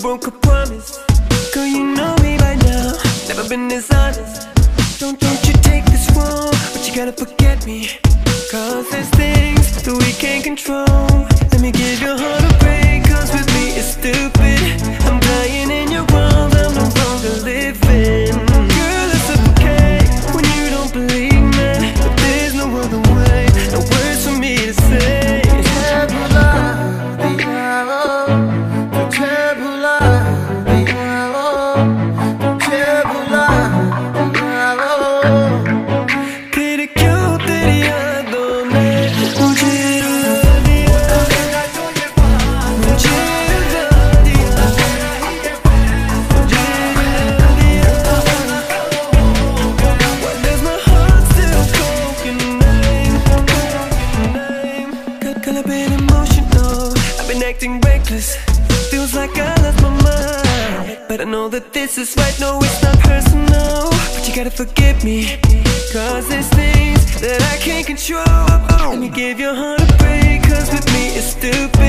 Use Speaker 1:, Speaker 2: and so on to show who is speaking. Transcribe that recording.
Speaker 1: broke a promise. Girl, you know me by now. Never been this honest. Don't, don't you take this wrong But you gotta forget me. Cause there's things that we can't control. Let me give your heart a break Girl, I've been emotional. I've been acting reckless. Feels like I lost my mind. But I know that this is right. No, it's not personal. But you gotta forgive me. Cause there's things that I can't control. Let me give your heart a break. Cause with me it's stupid